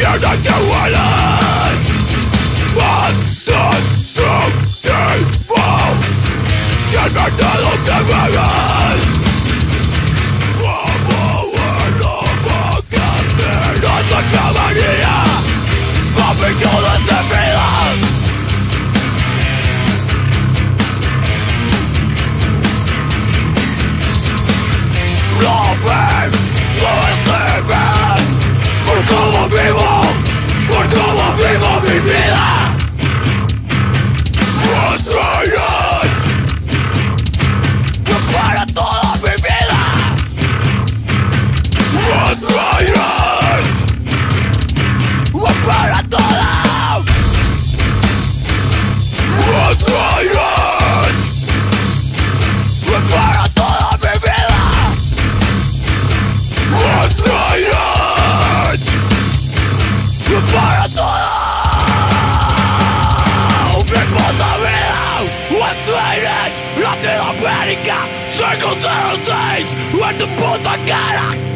pierda que hueles Destructivo Y el mercado que bebes Como Circle zero days En tu puta cara